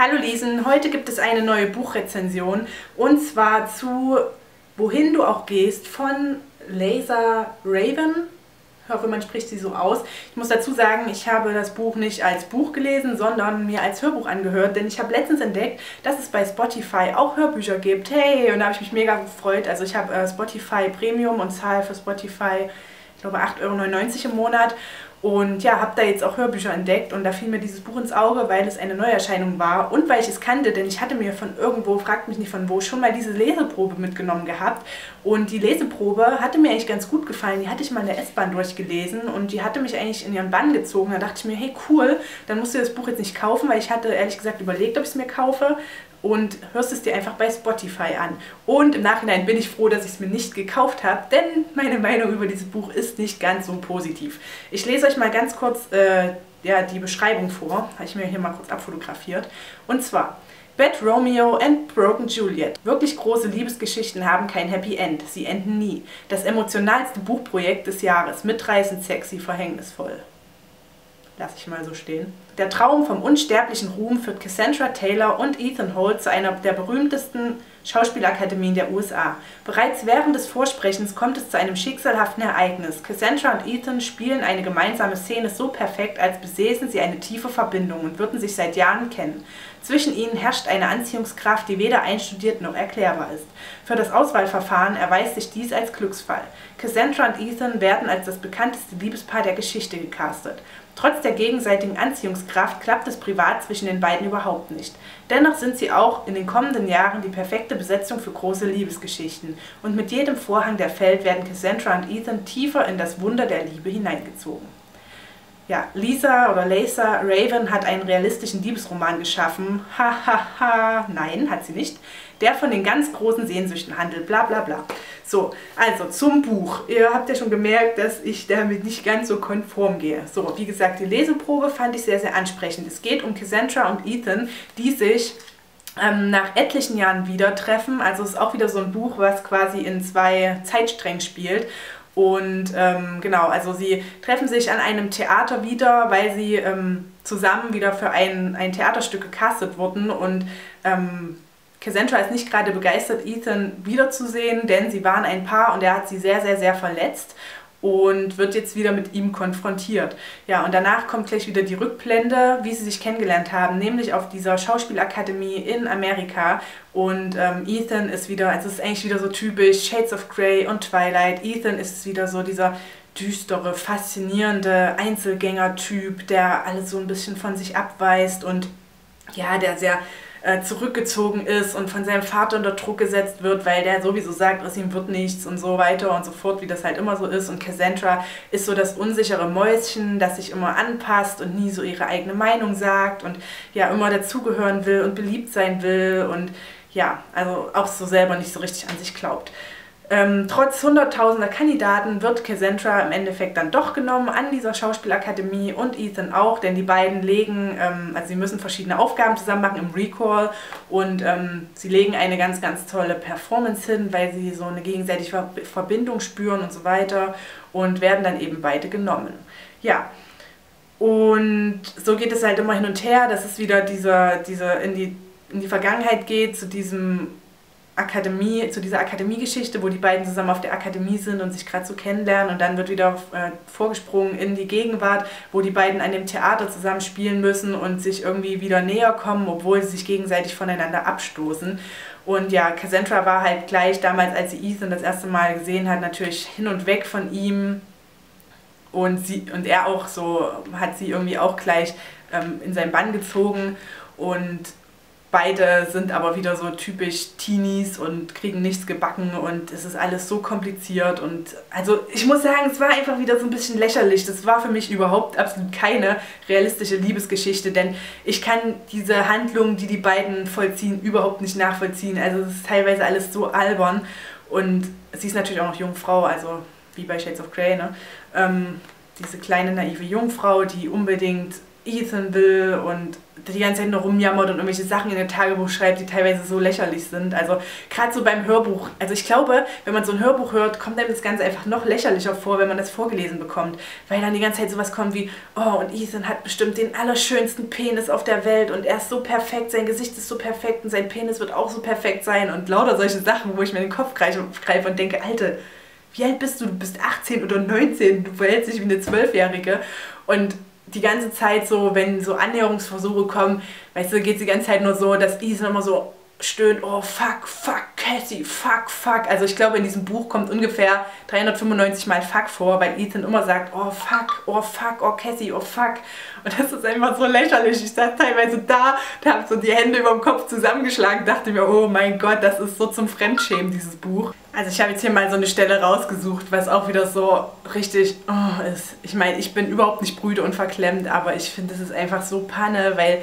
Hallo Lesen, heute gibt es eine neue Buchrezension und zwar zu Wohin du auch gehst von Laser Raven. Ich hoffe, man spricht sie so aus. Ich muss dazu sagen, ich habe das Buch nicht als Buch gelesen, sondern mir als Hörbuch angehört, denn ich habe letztens entdeckt, dass es bei Spotify auch Hörbücher gibt. Hey, und da habe ich mich mega gefreut. Also ich habe äh, Spotify Premium und zahle für Spotify, ich glaube, 8,99 Euro im Monat und ja, habe da jetzt auch Hörbücher entdeckt und da fiel mir dieses Buch ins Auge, weil es eine Neuerscheinung war und weil ich es kannte, denn ich hatte mir von irgendwo, fragt mich nicht von wo, schon mal diese Leseprobe mitgenommen gehabt. Und die Leseprobe hatte mir eigentlich ganz gut gefallen. Die hatte ich mal in der S-Bahn durchgelesen und die hatte mich eigentlich in ihren Bann gezogen. Da dachte ich mir, hey cool, dann musst du das Buch jetzt nicht kaufen, weil ich hatte ehrlich gesagt überlegt, ob ich es mir kaufe und hörst es dir einfach bei Spotify an. Und im Nachhinein bin ich froh, dass ich es mir nicht gekauft habe, denn meine Meinung über dieses Buch ist nicht ganz so positiv. Ich lese euch mal ganz kurz äh, ja, die Beschreibung vor, habe ich mir hier mal kurz abfotografiert. Und zwar, Bad Romeo and Broken Juliet. Wirklich große Liebesgeschichten haben kein Happy End. Sie enden nie. Das emotionalste Buchprojekt des Jahres. Mitreißend, sexy, verhängnisvoll. Lass ich mal so stehen. Der Traum vom unsterblichen Ruhm führt Cassandra Taylor und Ethan Holt zu einer der berühmtesten Schauspielakademien der USA. Bereits während des Vorsprechens kommt es zu einem schicksalhaften Ereignis. Cassandra und Ethan spielen eine gemeinsame Szene so perfekt, als besäßen sie eine tiefe Verbindung und würden sich seit Jahren kennen. Zwischen ihnen herrscht eine Anziehungskraft, die weder einstudiert noch erklärbar ist. Für das Auswahlverfahren erweist sich dies als Glücksfall. Cassandra und Ethan werden als das bekannteste Liebespaar der Geschichte gecastet. Trotz der gegenseitigen Anziehungskraft klappt es privat zwischen den beiden überhaupt nicht. Dennoch sind sie auch in den kommenden Jahren die perfekte Besetzung für große Liebesgeschichten. Und mit jedem Vorhang, der fällt, werden Cassandra und Ethan tiefer in das Wunder der Liebe hineingezogen. Ja, Lisa oder Lisa Raven hat einen realistischen Liebesroman geschaffen. Ha, ha, ha. Nein, hat sie nicht. Der von den ganz großen Sehnsüchten handelt. Bla, bla, bla. So, also zum Buch. Ihr habt ja schon gemerkt, dass ich damit nicht ganz so konform gehe. So, wie gesagt, die Leseprobe fand ich sehr, sehr ansprechend. Es geht um Cassandra und Ethan, die sich ähm, nach etlichen Jahren wieder treffen. Also es ist auch wieder so ein Buch, was quasi in zwei Zeitsträngen spielt. Und ähm, genau, also sie treffen sich an einem Theater wieder, weil sie ähm, zusammen wieder für ein, ein Theaterstück gecastet wurden. Und ähm, Cassandra ist nicht gerade begeistert, Ethan wiederzusehen, denn sie waren ein Paar und er hat sie sehr, sehr, sehr verletzt und wird jetzt wieder mit ihm konfrontiert. Ja, und danach kommt gleich wieder die Rückblende, wie sie sich kennengelernt haben, nämlich auf dieser Schauspielakademie in Amerika. Und ähm, Ethan ist wieder, also es ist eigentlich wieder so typisch Shades of Grey und Twilight. Ethan ist wieder so dieser düstere, faszinierende Einzelgänger-Typ, der alles so ein bisschen von sich abweist und ja, der sehr äh, zurückgezogen ist und von seinem Vater unter Druck gesetzt wird, weil der sowieso sagt, aus ihm wird nichts und so weiter und so fort, wie das halt immer so ist. Und Cassandra ist so das unsichere Mäuschen, das sich immer anpasst und nie so ihre eigene Meinung sagt und ja immer dazugehören will und beliebt sein will und ja, also auch so selber nicht so richtig an sich glaubt. Ähm, trotz hunderttausender Kandidaten wird Cassandra im Endeffekt dann doch genommen an dieser Schauspielakademie und Ethan auch, denn die beiden legen, ähm, also sie müssen verschiedene Aufgaben zusammen machen im Recall und ähm, sie legen eine ganz, ganz tolle Performance hin, weil sie so eine gegenseitige Verbindung spüren und so weiter und werden dann eben beide genommen. Ja, und so geht es halt immer hin und her, dass es wieder dieser, dieser in, die, in die Vergangenheit geht, zu diesem Akademie, zu dieser Akademiegeschichte, wo die beiden zusammen auf der Akademie sind und sich gerade so kennenlernen und dann wird wieder äh, vorgesprungen in die Gegenwart, wo die beiden an dem Theater zusammen spielen müssen und sich irgendwie wieder näher kommen, obwohl sie sich gegenseitig voneinander abstoßen. Und ja, Cassandra war halt gleich damals, als sie Ethan das erste Mal gesehen hat, natürlich hin und weg von ihm. Und, sie, und er auch so, hat sie irgendwie auch gleich ähm, in seinen Bann gezogen. Und Beide sind aber wieder so typisch Teenies und kriegen nichts gebacken und es ist alles so kompliziert und also ich muss sagen, es war einfach wieder so ein bisschen lächerlich. Das war für mich überhaupt absolut keine realistische Liebesgeschichte, denn ich kann diese Handlungen, die die beiden vollziehen, überhaupt nicht nachvollziehen. Also es ist teilweise alles so albern und sie ist natürlich auch noch Jungfrau, also wie bei Shades of Grey, ne? Ähm, diese kleine naive Jungfrau, die unbedingt Ethan will und die ganze Zeit nur rumjammert und irgendwelche Sachen in der Tagebuch schreibt, die teilweise so lächerlich sind. Also gerade so beim Hörbuch. Also ich glaube, wenn man so ein Hörbuch hört, kommt einem das Ganze einfach noch lächerlicher vor, wenn man das vorgelesen bekommt. Weil dann die ganze Zeit sowas kommt wie, oh, und Ethan hat bestimmt den allerschönsten Penis auf der Welt und er ist so perfekt, sein Gesicht ist so perfekt und sein Penis wird auch so perfekt sein und lauter solche Sachen, wo ich mir den Kopf greife und denke, Alter, wie alt bist du? Du bist 18 oder 19, du verhältst dich wie eine Zwölfjährige. Und die ganze Zeit so, wenn so Annäherungsversuche kommen, weißt du, geht es die ganze Zeit nur so, dass Ethan immer so stöhnt, oh fuck, fuck, Cassie, fuck, fuck. Also ich glaube, in diesem Buch kommt ungefähr 395 Mal fuck vor, weil Ethan immer sagt, oh fuck, oh fuck, oh Cassie, oh fuck. Und das ist einfach so lächerlich. Ich saß teilweise da, da habe so die Hände über dem Kopf zusammengeschlagen, dachte mir, oh mein Gott, das ist so zum Fremdschämen, dieses Buch. Also ich habe jetzt hier mal so eine Stelle rausgesucht, was auch wieder so richtig oh, ist. Ich meine, ich bin überhaupt nicht brüde und verklemmt, aber ich finde, das ist einfach so Panne, weil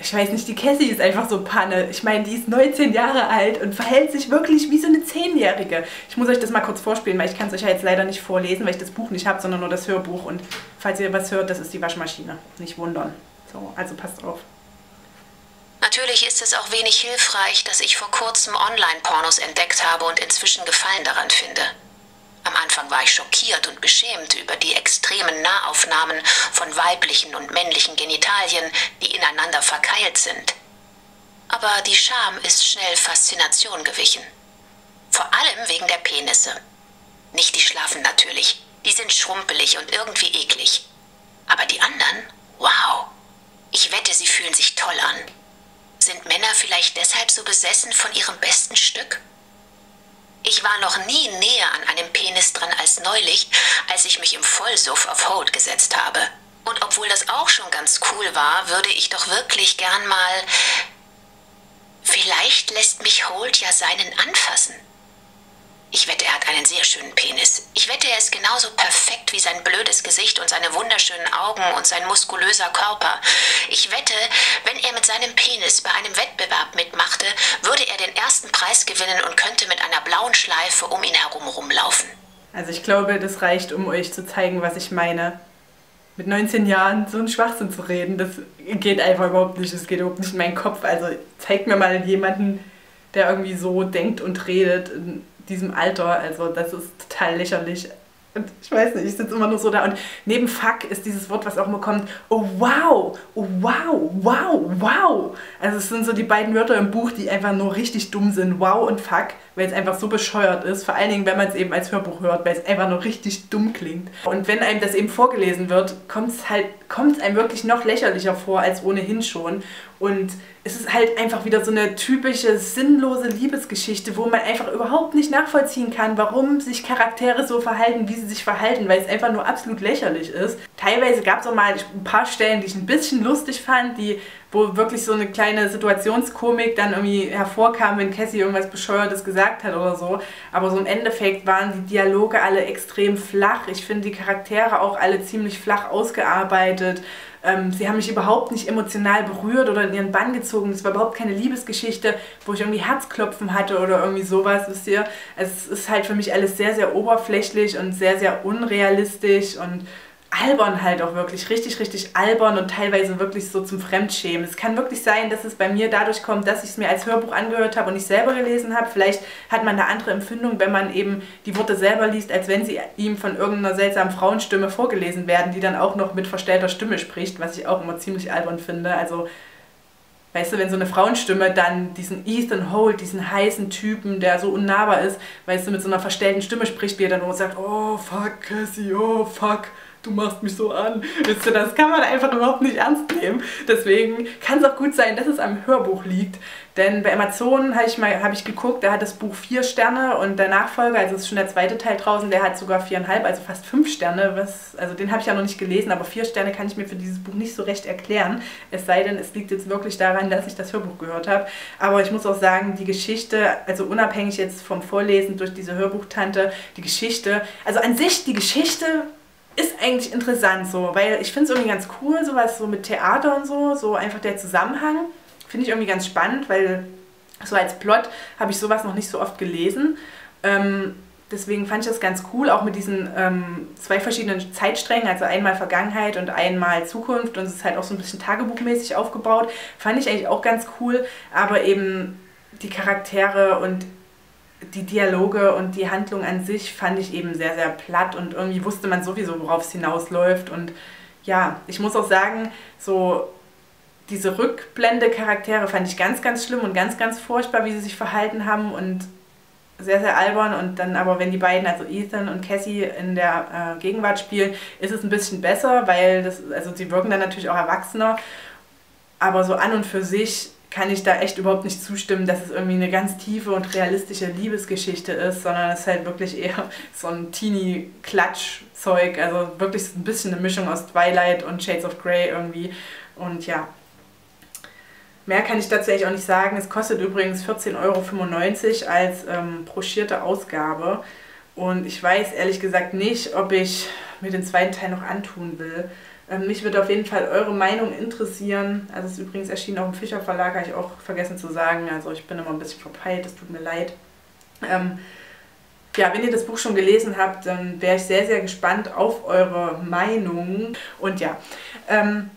ich weiß nicht, die Cassie ist einfach so Panne. Ich meine, die ist 19 Jahre alt und verhält sich wirklich wie so eine Zehnjährige. Ich muss euch das mal kurz vorspielen, weil ich kann es euch ja jetzt leider nicht vorlesen, weil ich das Buch nicht habe, sondern nur das Hörbuch. Und falls ihr was hört, das ist die Waschmaschine. Nicht wundern. So, also passt auf. Natürlich ist es auch wenig hilfreich, dass ich vor kurzem Online-Pornos entdeckt habe und inzwischen Gefallen daran finde. Am Anfang war ich schockiert und beschämt über die extremen Nahaufnahmen von weiblichen und männlichen Genitalien, die ineinander verkeilt sind. Aber die Scham ist schnell Faszination gewichen. Vor allem wegen der Penisse. Nicht die Schlafen natürlich, die sind schrumpelig und irgendwie eklig. Aber die anderen, wow. Ich wette, sie fühlen sich toll an. Sind Männer vielleicht deshalb so besessen von ihrem besten Stück? Ich war noch nie näher an einem Penis dran als neulich, als ich mich im Vollsuff auf Hold gesetzt habe. Und obwohl das auch schon ganz cool war, würde ich doch wirklich gern mal... Vielleicht lässt mich Hold ja seinen anfassen. Ich wette, er hat einen sehr schönen Penis. Ich wette, er ist genauso perfekt wie sein blödes Gesicht und seine wunderschönen Augen und sein muskulöser Körper. Ich wette, wenn er mit seinem Penis bei einem Wettbewerb mitmachte, würde er den ersten Preis gewinnen und könnte mit einer blauen Schleife um ihn herum rumlaufen. Also ich glaube, das reicht, um euch zu zeigen, was ich meine. Mit 19 Jahren so einen Schwachsinn zu reden, das geht einfach überhaupt nicht. Das geht überhaupt nicht in meinen Kopf. Also zeigt mir mal jemanden, der irgendwie so denkt und redet diesem Alter. Also das ist total lächerlich. Und ich weiß nicht, ich sitze immer nur so da und neben Fuck ist dieses Wort, was auch immer kommt, oh wow, oh wow, wow, wow. Also es sind so die beiden Wörter im Buch, die einfach nur richtig dumm sind, wow und Fuck, weil es einfach so bescheuert ist, vor allen Dingen, wenn man es eben als Hörbuch hört, weil es einfach nur richtig dumm klingt. Und wenn einem das eben vorgelesen wird, kommt es halt, kommt einem wirklich noch lächerlicher vor als ohnehin schon. Und es ist halt einfach wieder so eine typische sinnlose Liebesgeschichte, wo man einfach überhaupt nicht nachvollziehen kann, warum sich Charaktere so verhalten, wie sie sich verhalten, weil es einfach nur absolut lächerlich ist. Teilweise gab es auch mal ein paar Stellen, die ich ein bisschen lustig fand, die, wo wirklich so eine kleine Situationskomik dann irgendwie hervorkam, wenn Cassie irgendwas Bescheuertes gesagt hat oder so. Aber so im Endeffekt waren die Dialoge alle extrem flach. Ich finde die Charaktere auch alle ziemlich flach ausgearbeitet. Ähm, sie haben mich überhaupt nicht emotional berührt oder in ihren Bann gezogen. Es war überhaupt keine Liebesgeschichte, wo ich irgendwie Herzklopfen hatte oder irgendwie sowas, wisst ihr. Es ist halt für mich alles sehr, sehr oberflächlich und sehr, sehr unrealistisch und albern halt auch wirklich, richtig, richtig albern und teilweise wirklich so zum Fremdschämen. Es kann wirklich sein, dass es bei mir dadurch kommt, dass ich es mir als Hörbuch angehört habe und nicht selber gelesen habe. Vielleicht hat man eine andere Empfindung, wenn man eben die Worte selber liest, als wenn sie ihm von irgendeiner seltsamen Frauenstimme vorgelesen werden, die dann auch noch mit verstellter Stimme spricht, was ich auch immer ziemlich albern finde. Also Weißt du, wenn so eine Frauenstimme dann diesen Ethan Holt, diesen heißen Typen, der so unnahbar ist, weißt du, mit so einer verstellten Stimme spricht, wie er dann nur sagt, oh fuck Cassie, oh fuck, du machst mich so an. Wisst ihr, das kann man einfach überhaupt nicht ernst nehmen. Deswegen kann es auch gut sein, dass es am Hörbuch liegt. Denn bei Amazon habe ich, hab ich geguckt, da hat das Buch vier Sterne und der Nachfolger, also ist schon der zweite Teil draußen, der hat sogar viereinhalb, also fast fünf Sterne. Was, also den habe ich ja noch nicht gelesen, aber vier Sterne kann ich mir für dieses Buch nicht so recht erklären. Es sei denn, es liegt jetzt wirklich daran, dass ich das Hörbuch gehört habe. Aber ich muss auch sagen, die Geschichte, also unabhängig jetzt vom Vorlesen durch diese Hörbuchtante, die Geschichte, also an sich die Geschichte ist eigentlich interessant so, weil ich finde es irgendwie ganz cool, sowas so mit Theater und so, so einfach der Zusammenhang. Finde ich irgendwie ganz spannend, weil so als Plot habe ich sowas noch nicht so oft gelesen. Ähm, Deswegen fand ich das ganz cool, auch mit diesen ähm, zwei verschiedenen Zeitsträngen, also einmal Vergangenheit und einmal Zukunft. Und es ist halt auch so ein bisschen tagebuchmäßig aufgebaut. Fand ich eigentlich auch ganz cool. Aber eben die Charaktere und die Dialoge und die Handlung an sich fand ich eben sehr, sehr platt und irgendwie wusste man sowieso, worauf es hinausläuft. Und ja, ich muss auch sagen, so diese Rückblende-Charaktere fand ich ganz, ganz schlimm und ganz, ganz furchtbar, wie sie sich verhalten haben und sehr, sehr albern und dann aber, wenn die beiden, also Ethan und Cassie in der äh, Gegenwart spielen, ist es ein bisschen besser, weil das, also sie wirken dann natürlich auch erwachsener, aber so an und für sich kann ich da echt überhaupt nicht zustimmen, dass es irgendwie eine ganz tiefe und realistische Liebesgeschichte ist, sondern es ist halt wirklich eher so ein Teenie-Klatsch-Zeug, also wirklich ein bisschen eine Mischung aus Twilight und Shades of Grey irgendwie und ja, Mehr kann ich eigentlich auch nicht sagen. Es kostet übrigens 14,95 Euro als ähm, broschierte Ausgabe. Und ich weiß ehrlich gesagt nicht, ob ich mir den zweiten Teil noch antun will. Ähm, mich würde auf jeden Fall eure Meinung interessieren. Also es ist übrigens erschienen auch im Fischer Verlag, habe ich auch vergessen zu sagen. Also ich bin immer ein bisschen verpeilt, es tut mir leid. Ähm, ja, wenn ihr das Buch schon gelesen habt, dann wäre ich sehr, sehr gespannt auf eure Meinung. Und ja, ähm,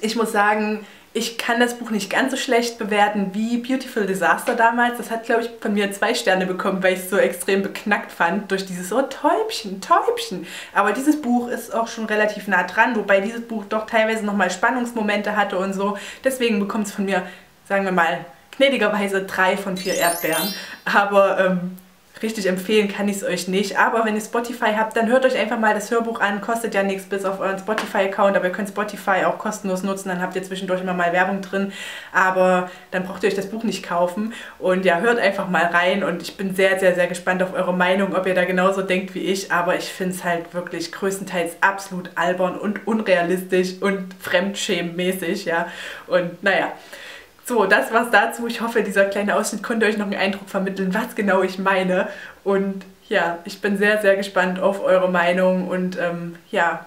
ich muss sagen, ich kann das Buch nicht ganz so schlecht bewerten wie Beautiful Disaster damals. Das hat, glaube ich, von mir zwei Sterne bekommen, weil ich es so extrem beknackt fand durch dieses, oh Täubchen, Täubchen. Aber dieses Buch ist auch schon relativ nah dran, wobei dieses Buch doch teilweise nochmal Spannungsmomente hatte und so. Deswegen bekommt es von mir, sagen wir mal, gnädigerweise drei von vier Erdbeeren. Aber ähm, richtig empfehlen kann ich es euch nicht. Aber wenn ihr Spotify habt, dann hört euch einfach mal das Hörbuch an. Kostet ja nichts bis auf euren Spotify-Account, aber ihr könnt Spotify auch kostenlos nutzen. Dann habt ihr zwischendurch immer mal Werbung drin. Aber dann braucht ihr euch das Buch nicht kaufen. Und ja, hört einfach mal rein. Und ich bin sehr, sehr, sehr gespannt auf eure Meinung, ob ihr da genauso denkt wie ich. Aber ich finde es halt wirklich größtenteils absolut albern und unrealistisch und fremdschämmäßig. Ja. Und naja. So, das war's dazu. Ich hoffe, dieser kleine Ausschnitt konnte euch noch einen Eindruck vermitteln, was genau ich meine. Und ja, ich bin sehr, sehr gespannt auf eure Meinung. Und ähm, ja,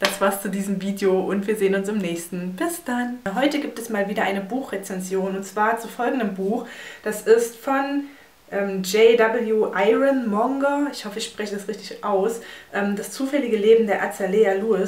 das war's zu diesem Video und wir sehen uns im nächsten. Bis dann! Heute gibt es mal wieder eine Buchrezension und zwar zu folgendem Buch. Das ist von ähm, J.W. Ironmonger, ich hoffe, ich spreche das richtig aus, ähm, Das zufällige Leben der Azalea Lewis.